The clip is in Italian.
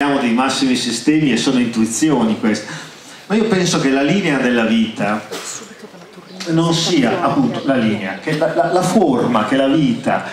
parliamo dei massimi sistemi e sono intuizioni queste, ma io penso che la linea della vita non sia appunto la linea, che la, la, la forma che la vita